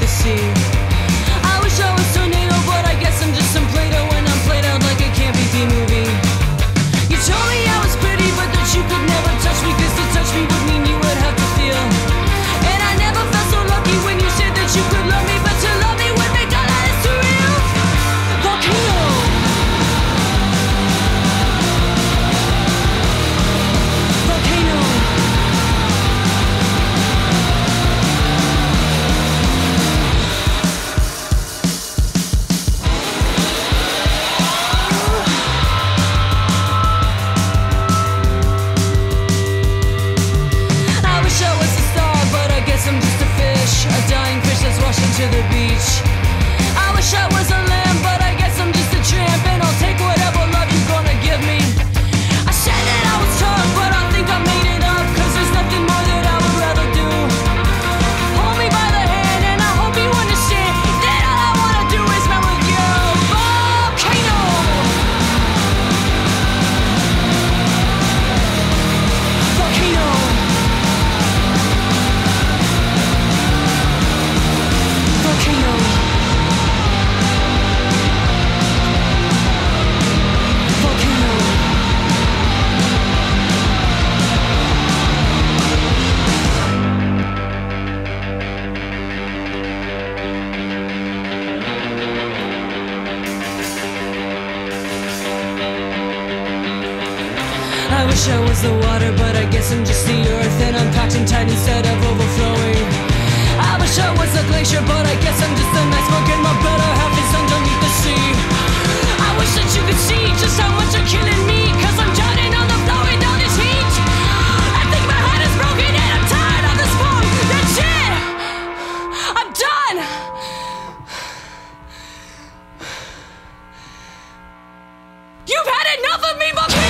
the sea. wish I was the water, but I guess I'm just the earth And I'm packed in tight instead of overflowing. I wish I was a glacier, but I guess I'm just an iceberg And my better half is underneath the sea? I wish that you could see just how much you're killing me Cause I'm drowning on the floor with all this heat. I think my heart is broken and I'm tired of this form That's it! I'm done! You've had enough of me, my